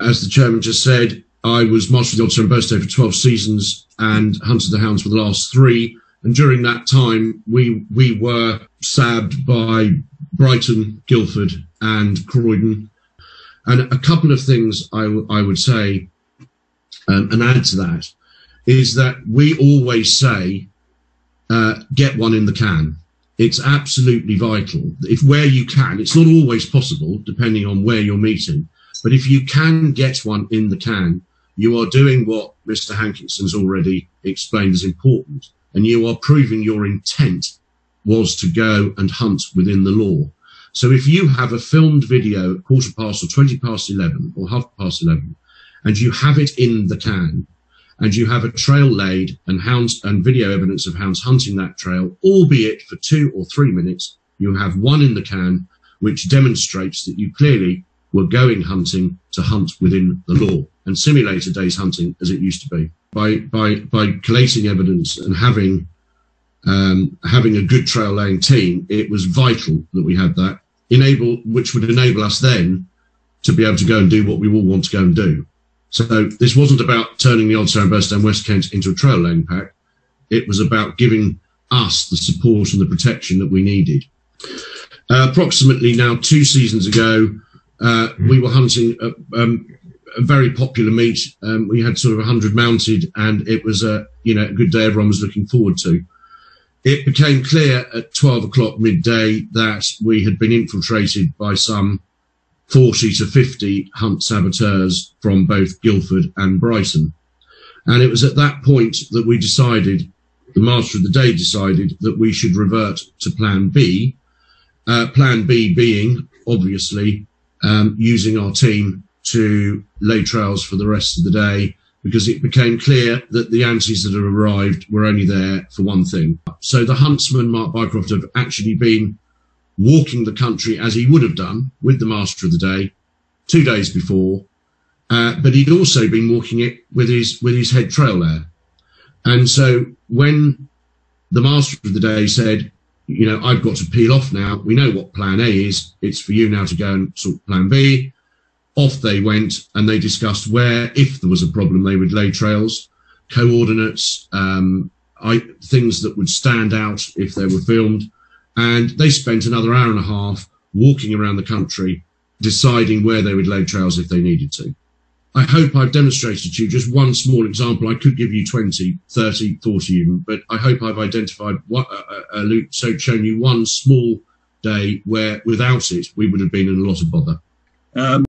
as the chairman just said, I was Master of the Old Surrey Burstow for 12 seasons and hunted the hounds for the last three. And during that time, we we were sabbed by Brighton, Guildford, and Croydon. And a couple of things I, w- I would say um, and add to that is that we always say, uh, get one in the can. It's absolutely vital. If where you can, it's not always possible, depending on where you're meeting, but if you can get one in the can, you are doing what Mr. Hankinson's already explained is important, and you are proving your intent was to go and hunt within the law. So if you have a filmed video at quarter past or 20 past 11 or half past 11, and you have it in the can, and you have a trail laid and hounds and video evidence of hounds hunting that trail, albeit for two or three minutes, you have one in the can, which demonstrates that you clearly were going hunting to hunt within the law and simulate a day's hunting as it used to be. By by by collating evidence and having um, having a good trail laying team, it was vital that we had that enable, which would enable us then to be able to go and do what we all want to go and do. So this wasn't about turning the Old Surrey and West Kent into a trail laying pack. It was about giving us the support and the protection that we needed. Uh, approximately now two seasons ago, uh, we were hunting a, um, a very popular meet. Um, we had sort of 100 mounted, and it was a you know a good day everyone was looking forward to. It became clear at 12 o'clock midday that we had been infiltrated by some 40 to 50 hunt saboteurs from both Guildford and Brighton. And it was at that point that we decided, the master of the day decided that we should revert to plan B. Uh, plan B being, obviously, um, using our team to lay trails for the rest of the day because it became clear that the antis that had arrived were only there for one thing. So the huntsman, Mark Bycroft, have actually been walking the country as he would have done with the master of the day two days before, uh, but he'd also been walking it with his with his head trail there. And so when the master of the day said, you know, I've got to peel off now. We know what plan A is. It's for you now to go and sort plan B. Off they went and they discussed where, if there was a problem, they would lay trails, coordinates, um, I, things that would stand out if they were filmed. And they spent another hour and a half walking around the country, deciding where they would lay trails if they needed to. I hope I've demonstrated to you just one small example. I could give you 20, 30, 40 even, but I hope I've identified what, uh, uh, so shown you one small day where without it, we would have been in a lot of bother. Um